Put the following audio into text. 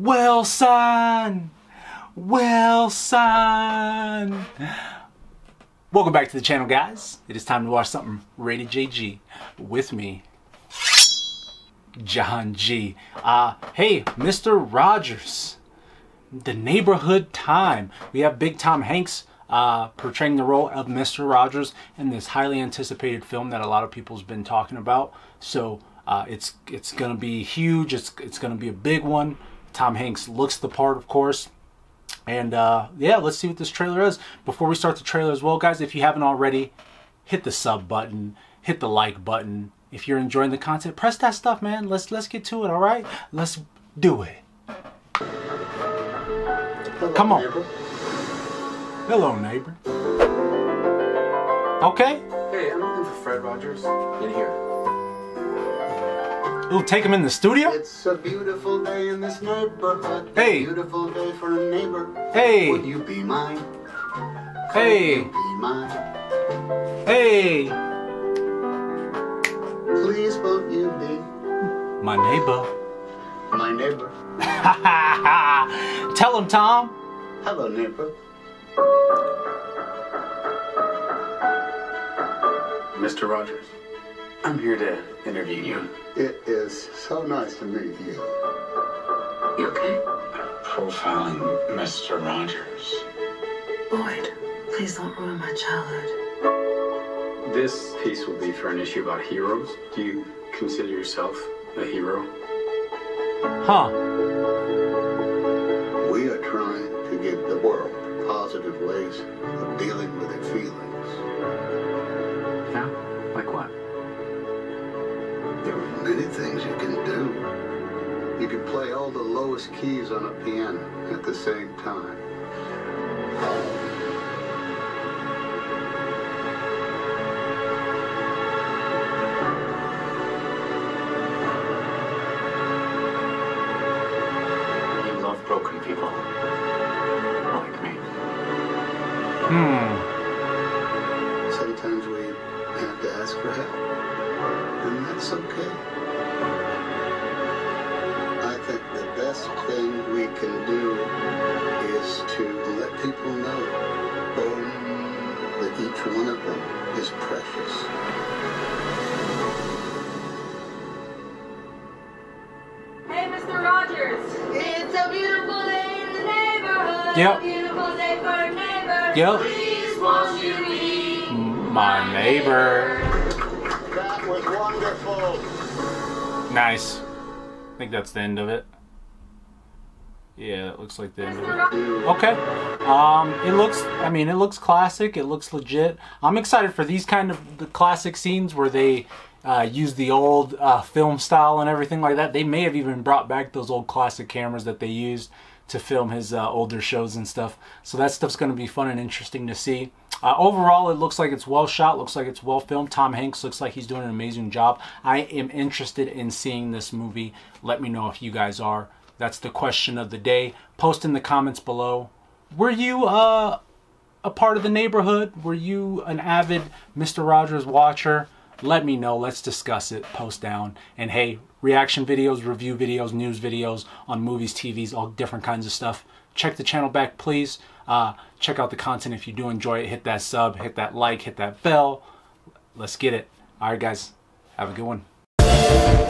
Wilson! Wilson! Welcome back to the channel, guys. It is time to watch something rated JG with me, John G. Uh, hey, Mr. Rogers. The neighborhood time. We have Big Tom Hanks uh, portraying the role of Mr. Rogers in this highly anticipated film that a lot of people's been talking about. So uh, it's it's gonna be huge. It's it's gonna be a big one. Tom Hanks looks the part, of course. And uh, yeah, let's see what this trailer is. Before we start the trailer as well, guys, if you haven't already, hit the sub button, hit the like button. If you're enjoying the content, press that stuff, man. Let's let's get to it. All right, let's do it. Hello, Come on. neighbor. Hello, neighbor. Okay. Hey, I'm looking for Fred Rogers. In here. Ooh, take him in the studio. It's a beautiful day in this neighborhood. Hey. Beautiful day for a neighbor. Hey. Would you be mine? Hey. Be mine. Hey, Please won't you be my neighbor. my neighbor? Tell him, Tom. Hello, neighbor. Mr. Rogers, I'm here to interview you. It is so nice to meet you. You okay? Profiling Mr. Rogers. Lloyd, please don't ruin my childhood. This piece will be for an issue about heroes. Do you consider yourself a hero? Huh. We are trying to give the world positive ways of dealing You can play all the lowest keys on a piano at the same time. You love broken people. Like me. Hmm. Sometimes we have to ask for help, and that's okay. Best thing we can do is to let people know um, that each one of them is precious. Hey, Mr. Rogers. It's a beautiful day in the neighborhood. Yep. Beautiful day for a neighbor. Yep. Please won't you be My neighbor. That was wonderful. Nice. I think that's the end of it. Yeah, that looks like the end of it. Okay. Um, it looks. I mean, it looks classic. It looks legit. I'm excited for these kind of the classic scenes where they uh, use the old uh, film style and everything like that. They may have even brought back those old classic cameras that they used to film his uh, older shows and stuff. So that stuff's going to be fun and interesting to see. Uh, overall, it looks like it's well shot. Looks like it's well filmed. Tom Hanks looks like he's doing an amazing job. I am interested in seeing this movie. Let me know if you guys are. That's the question of the day. Post in the comments below. Were you uh, a part of the neighborhood? Were you an avid Mr. Rogers watcher? Let me know. Let's discuss it. Post down. And hey, reaction videos, review videos, news videos on movies, TVs, all different kinds of stuff. Check the channel back, please. Uh, check out the content if you do enjoy it. Hit that sub, hit that like, hit that bell. Let's get it. All right, guys. Have a good one.